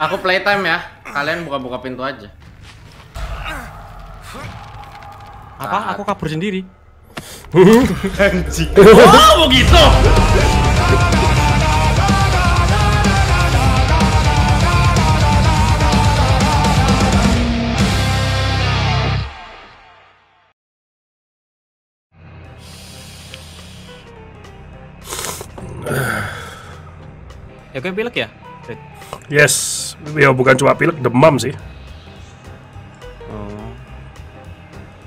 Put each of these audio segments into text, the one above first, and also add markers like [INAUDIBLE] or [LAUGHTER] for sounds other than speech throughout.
Aku playtime ya. Kalian buka-buka pintu aja. Apa? Aku kabur sendiri. Anjing. [LAUGHS] Oh, begitu. Ya gue pilek ya? Yes, ya bukan cuma pilek, demam sih. Oh.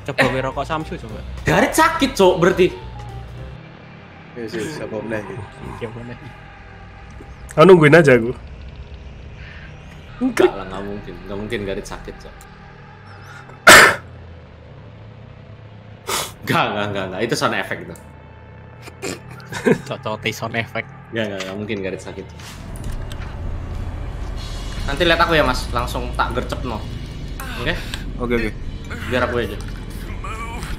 Coba eh. rokok Samsu coba. Garit sakit, Cok, berarti. Ya sih, siapa gitu. Ya boleh. Ah nungguin aja aku. Enggak lah, nggak mungkin. Nggak mungkin Garit sakit, Cok. [COUGHS] Enggak, enggak, enggak, enggak. Itu sound effect itu. Cocok sound effect. Enggak, enggak, enggak mungkin Garit sakit. Nanti lihat aku ya, Mas. Langsung tak gercep no. Oke? Oke, oke. Biar aku aja.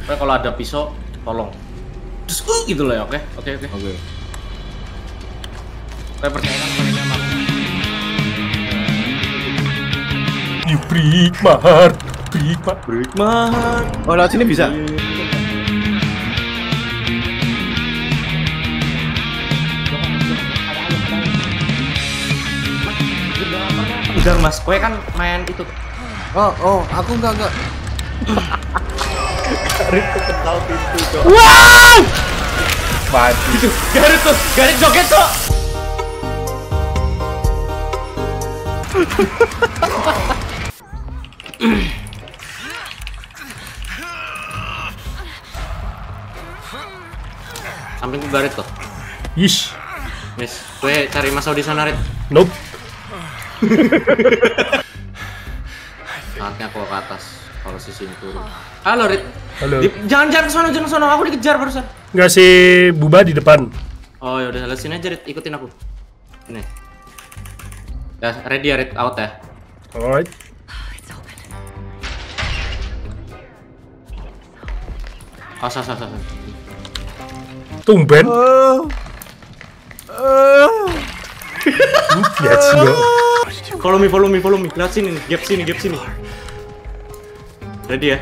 Pokoknya kalau ada pisau, tolong. Terus uh, gitu loh ya, oke? Oke, oke. Oke. Saya percaya kan kalian emang. You break my heart, break my Break. Oh, lewat sini bisa? Udah mas, kue kan main itu. Oh, oh, aku enggak enggak. Mati. Itu, Garit tuh, Garit joget tuh. Sampingku Garit tuh. Yish. Miss, gue cari Mas Audi sana, Rit. Nope. Saatnya aku ke atas. Kalau si sini turun. Halo, Rit. Halo. Di- jangan jangan ke sana, jangan ke sana. Aku dikejar barusan. Nggak si Buba di depan. Oh ya udah, sini aja, Rit. Ikutin aku. Ini. Ya, ready ya, Rit. Out ya. Alright. Awas, awas, awas. Tumben. Oh. Oh. Ya sih. Follow me, follow me, follow me. Lihat sini, gap sini, gap sini. Ready ya?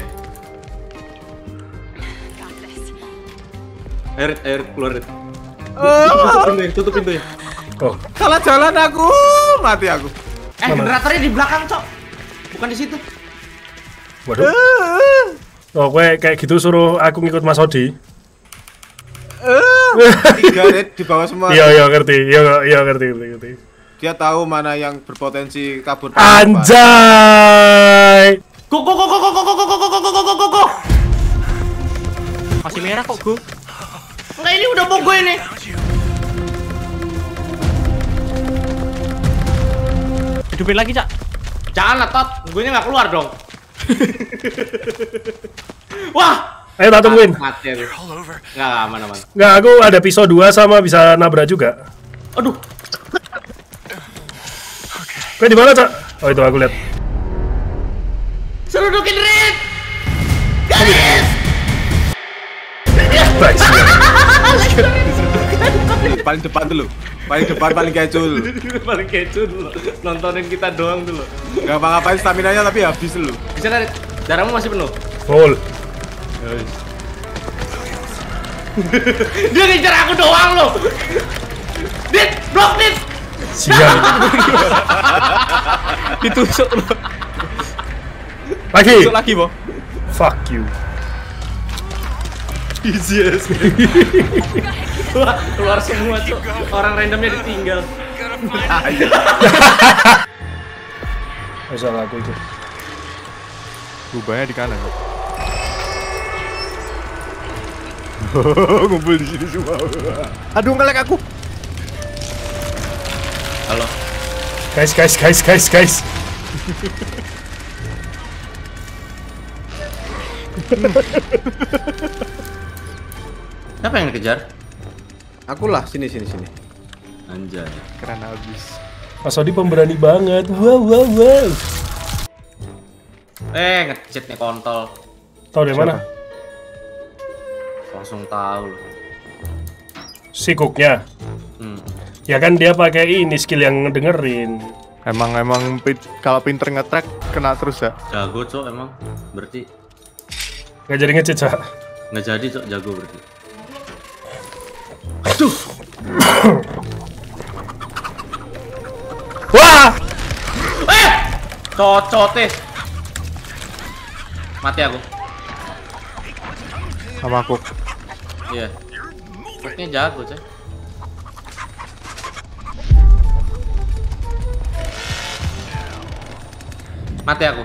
Ayo, Rit, keluar, Rit. Tutup pintunya, tutup pintunya. Oh, Salah jalan aku, mati aku. Eh, generatornya di belakang, Cok. Bukan di situ. waduh. Oh, gue kayak gitu suruh aku ngikut Mas Odi. [LAUGHS] Tiga red di bawah semua. Iya, iya ngerti. Iya, iya ngerti, ngerti, ngerti. Dia tahu mana yang berpotensi kabur. Anjay. Go, go, go, go, go, go, go, go, go, go, go, go, go, go, go. Masih merah kok gue. Enggak, ini udah mau gue ini. Hidupin lagi cak. Jangan lah, Tot. Gue nggak keluar dong. Wah! Ayo tak tungguin. Mati aku. Nggak, aman, aman. Nggak, aku ada pisau dua sama bisa nabrak juga. Aduh, Gue di mana, Cak? Oh, itu aku lihat. serudukin! Baik, siap. [LAUGHS] Paling depan dulu. Paling depan paling kecul. [LAUGHS] Paling kecu dulu. Nontonin kita doang dulu. Gak apa-ngapain stamina nya tapi habis dulu. Bisa Rit? Darahmu masih penuh. Full. Dia ngejar aku doang loh. Dit, blok Dit. Siap. [LAUGHS] Ditusuk lu. Lagi. Tusuk lagi, Bo. Fuck you. Easy as. Wah, keluar semua tuh. Orang randomnya ditinggal. [LAUGHS] Masa aku itu. Rubahnya di kanan. [LAUGHS] Ngumpul di sini semua. Aduh ngelek aku. Halo. Guys, guys, guys, guys, guys. Siapa yang dikejar? Aku lah sini sini sini. Anjay. Keren habis. Mas Odi pemberani banget. Wow, wow, wow. Eh, ngecit nih kontol. Tahu dari mana? Langsung tahu. loh. Si cooknya. Hmm. Ya kan dia pakai ini skill yang ngedengerin. Emang emang pin- kalau pinter nge-track kena terus ya. Jago cok emang. Berarti Gak jadi ngecit, Cak. nggak jadi cok jago berarti. Wah! Cocote. Mati aku. Sama aku. Iya. Kayaknya jago coy. Mati aku.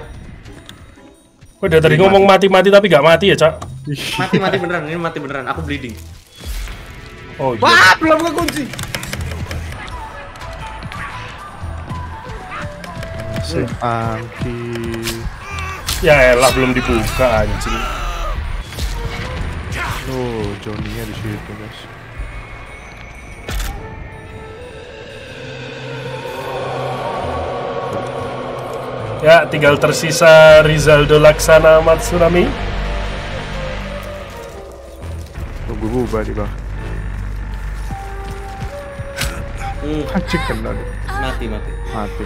Kok dari tadi ngomong mati-mati tapi gak mati ya, Cak? Mati mati beneran. Ini mati beneran. Aku bleeding. Oh iya. Wah, belum kekunci. Si Angki. Ya elah belum dibuka anjing. Oh, Johnny-nya di situ, guys. Ya, tinggal tersisa Rizaldo Laksana Matsurami. Tunggu gua di bawah. Hmm, Anjing kena deh. mati mati. Mati.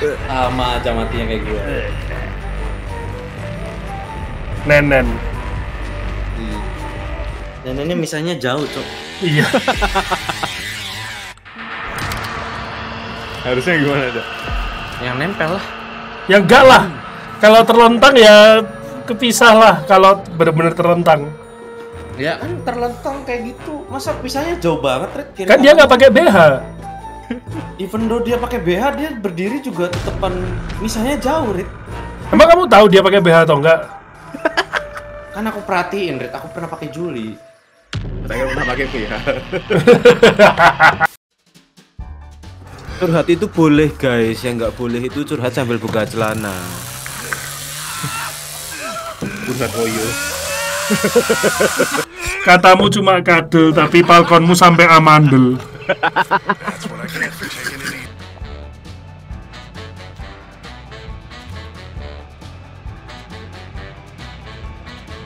Sama aja matinya kayak gue. Nenen. Dan ini misalnya jauh cok. Iya. Harusnya gimana dah? Yang nempel lah. Ya enggak lah. Kalau terlentang ya kepisah lah kalau benar-benar terlentang. Ya kan terlentang kayak gitu. Masa pisahnya jauh banget, Red? Kira Kan dia nggak pakai BH. Even though dia pakai BH, dia berdiri juga tetepan misalnya jauh, Red. Emang kamu tahu dia pakai BH atau enggak? [LAUGHS] Kan aku perhatiin, Red. Aku pernah pakai Juli. Saya pernah pakai PH. [LAUGHS] curhat itu boleh guys, yang nggak boleh itu curhat sambil buka celana. [LAUGHS] Katamu cuma kadel tapi palkonmu sampai amandel.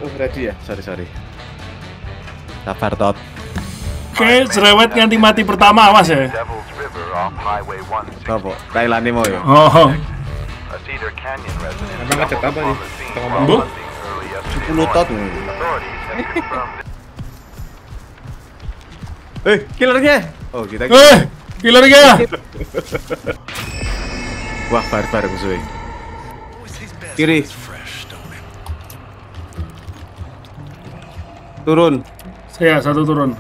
Oh ready ya? Sorry sorry. Sabar tot. Oke, cerewet nganti mati pertama awas ya. Devil's River off Highway 160. Apa? Thailand mau ya? Oh, Emang macet apa nih? hunting early yesterday 10 tot. [LAUGHS] Eh, killernya. Oh, kita eh, killernya. [LAUGHS] Wah, barbar musuhnya. Kiri. Turun. Saya satu turun.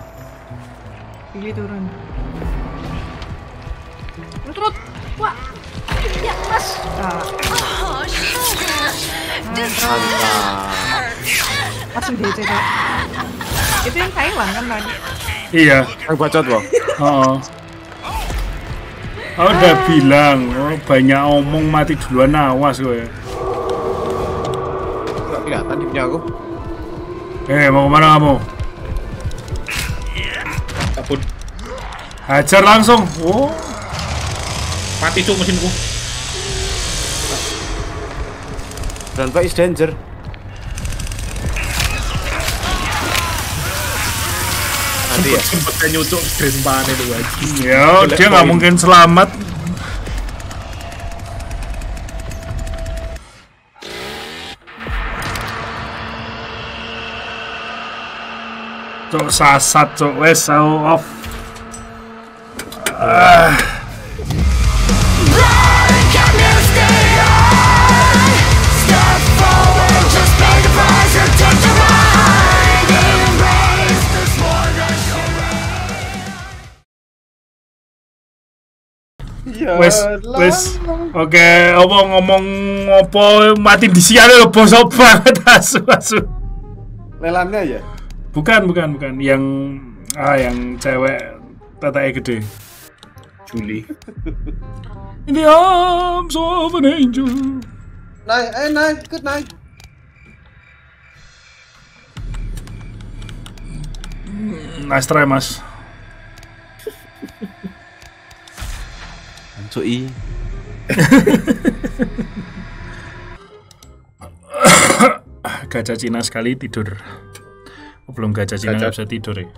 Pilih turun. Ah, langsung DC kak. Itu yang Thailand kan tadi. Iya. Yang bacot, Bang. Oh. Aku udah bilang, oh, banyak omong mati duluan awas gue. Enggak kelihatan di punya aku. Eh, mau ke mana kamu? Ampun. Hajar langsung. Oh, Mati cuk mesinku. Grandpa is danger. Nanti ya. Sempet nyucuk grandpa itu anjing. ya dia nggak mungkin selamat. Cok sasat cok wes aku off. Wes, wes. Oke, omong ngomong ngopo mati di siang lo bosok banget asu asu. Lelannya ya. Bukan, bukan, bukan. Yang ah yang cewek tatanya gede. Juli. [LAUGHS] In the arms of an angel. Naik, eh naik, ikut naik. Nice try, Mas. Ancoi. Gajah Cina sekali tidur. Oh, belum gajah Cina Gajah- nggak bisa tidur ya.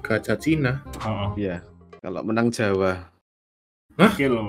Gajah Cina. Oh, Iya. Kalau menang Jawa. oke loh.